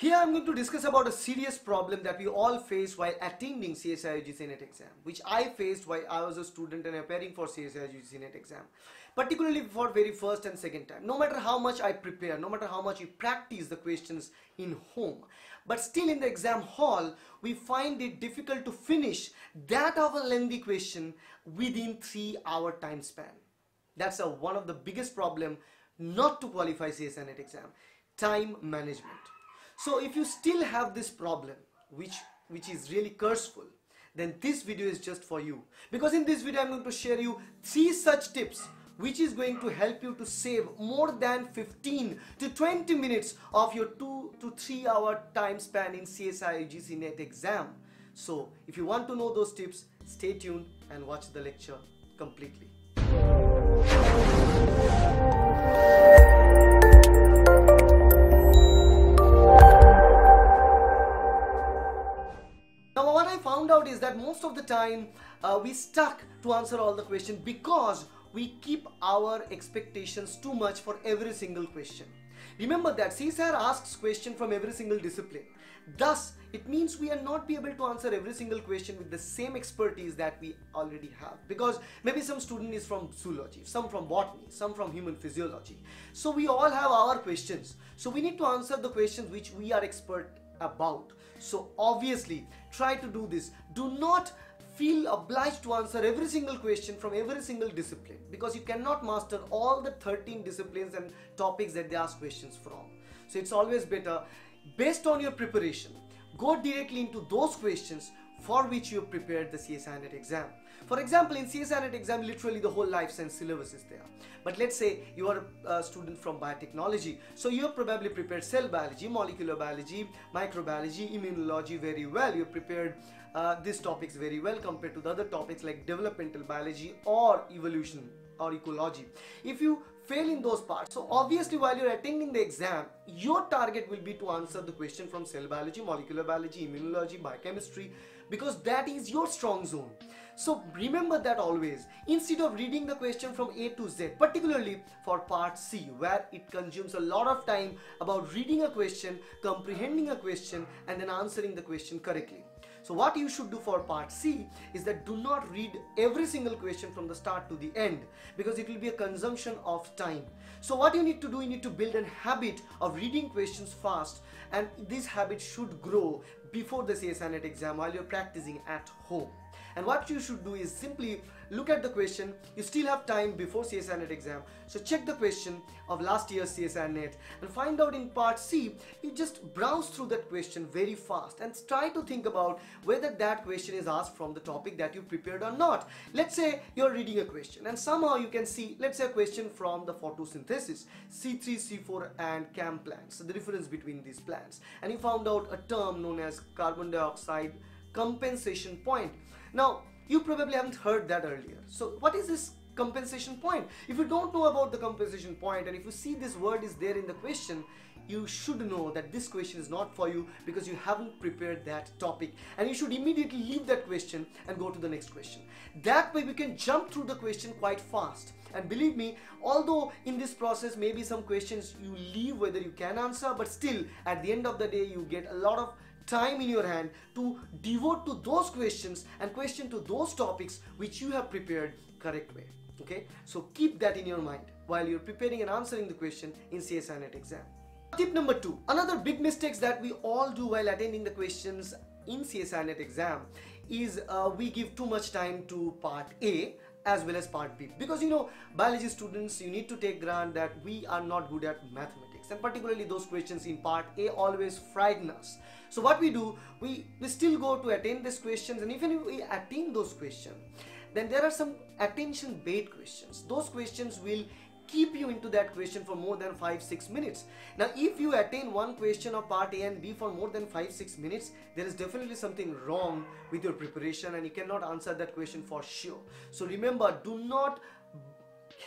Here I'm going to discuss about a serious problem that we all face while attending CSIR UGC NET exam, which I faced while I was a student and preparing for CSIR UGC NET exam, particularly for very first and second time. No matter how much I prepare, no matter how much you practice the questions in home, but still in the exam hall, we find it difficult to finish that of a lengthy question within three hour time span. That's a, one of the biggest problem not to qualify CSIR NET exam, time management. So if you still have this problem, which, which is really curseful, then this video is just for you. Because in this video, I'm going to share you three such tips which is going to help you to save more than 15 to 20 minutes of your 2 to 3 hour time span in CSIR UGC NET exam. So if you want to know those tips, stay tuned and watch the lecture completely. Is that most of the time uh, we stuck to answer all the questions because we keep our expectations too much for every single question. Remember that CSIR asks question from every single discipline. Thus, it means we are not be able to answer every single question with the same expertise that we already have. Because maybe some student is from zoology, some from botany, some from human physiology. So we all have our questions. So we need to answer the questions which we are expert about. So obviously try to do this. Do not feel obliged to answer every single question from every single discipline because you cannot master all the 13 disciplines and topics that they ask questions from. So it's always better based on your preparation go directly into those questions for which you prepared the CSIR NET exam. For example, in CSIR NET exam, literally the whole life science syllabus is there. But let's say you are a student from biotechnology, so you have probably prepared cell biology, molecular biology, microbiology, immunology very well. You have prepared uh, these topics very well compared to the other topics like developmental biology or evolution or ecology. If you fail in those parts. So obviously while you're attending the exam, your target will be to answer the question from cell biology, molecular biology, immunology, biochemistry because that is your strong zone. So remember that always. Instead of reading the question from A to Z, particularly for part C, where it consumes a lot of time about reading a question, comprehending a question, and then answering the question correctly. So what you should do for part C is that do not read every single question from the start to the end because it will be a consumption of time. So what you need to do, you need to build a habit of reading questions fast and this habit should grow before the CSIR NET exam while you're practicing at home. And what you should do is simply look at the question. You still have time before CSIR NET exam. So check the question of last year's CSIR NET and find out in part C, you just browse through that question very fast and try to think about whether that question is asked from the topic that you prepared or not. Let's say you're reading a question and somehow you can see, let's say a question from the photosynthesis, C3, C4 and CAM plants, so the difference between these plants. And you found out a term known as carbon dioxide compensation point. Now, you probably haven't heard that earlier. So what is this compensation point? If you don't know about the compensation point and if you see this word is there in the question, you should know that this question is not for you because you haven't prepared that topic and you should immediately leave that question and go to the next question. That way we can jump through the question quite fast. And believe me, although in this process maybe some questions you leave whether you can answer but still at the end of the day you get a lot of time in your hand to devote to those questions and question to those topics which you have prepared correct way okay? So keep that in your mind while you're preparing and answering the question in CSIR NET exam. Tip number two another big mistakes that we all do while attending the questions in CSIR NET exam is uh, we give too much time to part A as well as part B. Because you know biology students you need to take grant that we are not good at mathematics and particularly those questions in part A always frighten us. So what we do, we, we still go to attend these questions and even if we attain those questions, then there are some attention bait questions. Those questions will keep you into that question for more than 5-6 minutes. Now if you attain one question of part A and B for more than 5-6 minutes, there is definitely something wrong with your preparation and you cannot answer that question for sure. So remember, do not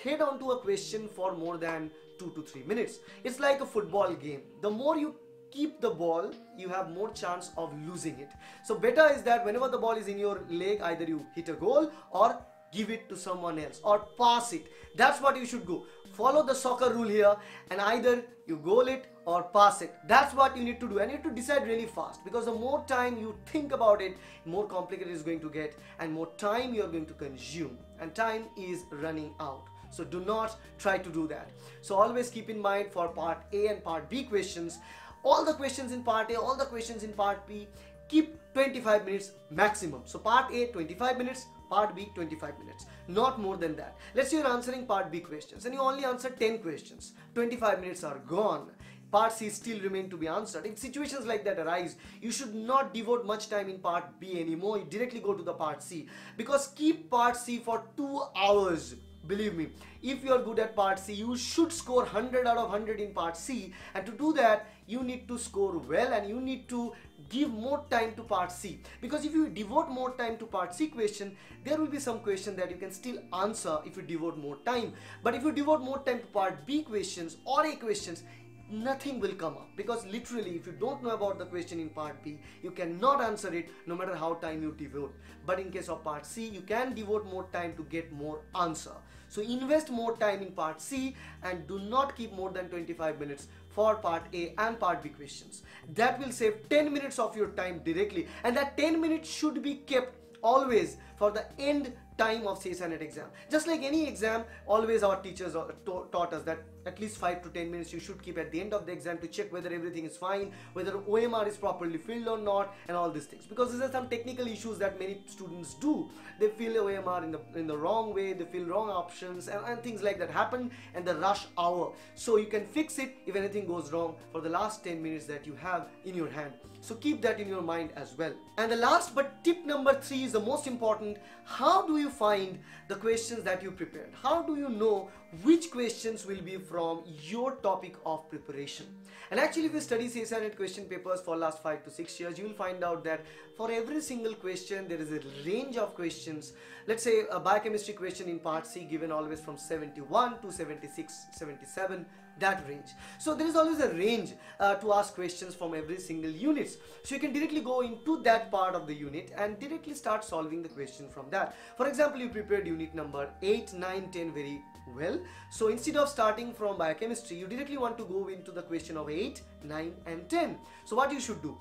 head on to a question for more than two to three minutes. It's like a football game. The more you keep the ball, you have more chance of losing it. So better is that whenever the ball is in your leg, either you hit a goal or give it to someone else or pass it. That's what you should go. Follow the soccer rule here and either you goal it or pass it. That's what you need to do. And you need to decide really fast because the more time you think about it, more complicated it's going to get and more time you're going to consume. And time is running out. So do not try to do that. So always keep in mind for part A and part B questions, all the questions in part A, all the questions in part B, keep 25 minutes maximum. So part A 25 minutes, part B 25 minutes, not more than that. Let's say you're answering part B questions and you only answer 10 questions. 25 minutes are gone part C still remain to be answered. If situations like that arise, you should not devote much time in part B anymore. You directly go to the part C because keep part C for two hours. Believe me, if you are good at part C, you should score 100 out of 100 in part C. And to do that, you need to score well and you need to give more time to part C. Because if you devote more time to part C question, there will be some question that you can still answer if you devote more time. But if you devote more time to part B questions or A questions, nothing will come up. Because literally if you don't know about the question in part B you cannot answer it no matter how time you devote. But in case of part C you can devote more time to get more answer. So invest more time in part C and do not keep more than 25 minutes for part A and part B questions. That will save 10 minutes of your time directly. And that 10 minutes should be kept always for the end time of CSIR exam. Just like any exam, always our teachers taught us that at least 5 to 10 minutes you should keep at the end of the exam to check whether everything is fine, whether OMR is properly filled or not and all these things. Because these are some technical issues that many students do. They fill OMR in the, in the wrong way, they fill wrong options and, and things like that happen and the rush hour. So you can fix it if anything goes wrong for the last 10 minutes that you have in your hand. So keep that in your mind as well. And the last but tip number three is the most important. How do you find the questions that you prepared? How do you know which questions will be from your topic of preparation? And actually if you study CSIR question papers for last five to six years, you will find out that for every single question, there is a range of questions. Let's say a biochemistry question in part C given always from 71 to 76, 77 that range. So there is always a range uh, to ask questions from every single units. So you can directly go into that part of the unit and directly start solving the question from that. For example, you prepared unit number 8, 9, 10 very well. So instead of starting from biochemistry, you directly want to go into the question of 8, 9 and 10. So what you should do?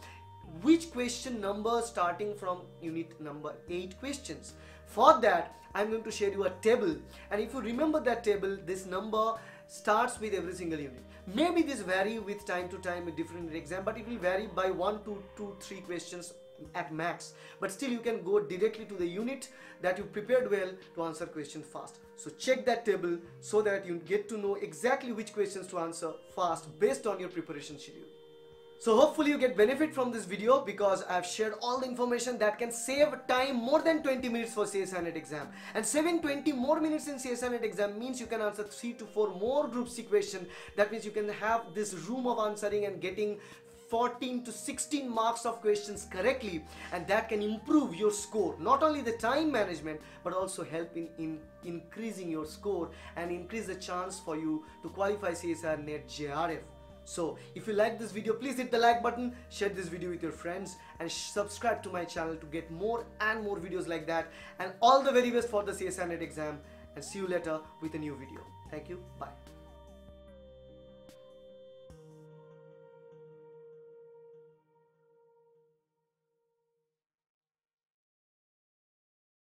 Which question number starting from unit number 8 questions? For that, I'm going to share you a table and if you remember that table, this number starts with every single unit. Maybe this vary with time to time with different exam, but it will vary by one to two, three questions at max. But still you can go directly to the unit that you prepared well to answer questions fast. So check that table so that you get to know exactly which questions to answer fast based on your preparation schedule. So hopefully you get benefit from this video because I've shared all the information that can save time more than 20 minutes for CSIR NET exam. And saving 20 more minutes in CSIR NET exam means you can answer 3 to 4 more groups C question. That means you can have this room of answering and getting 14 to 16 marks of questions correctly and that can improve your score not only the time management but also help in, in increasing your score and increase the chance for you to qualify CSIR NET JRF so if you like this video, please hit the like button, share this video with your friends and subscribe to my channel to get more and more videos like that. And all the very best for the CSIR NET exam and see you later with a new video. Thank you. Bye.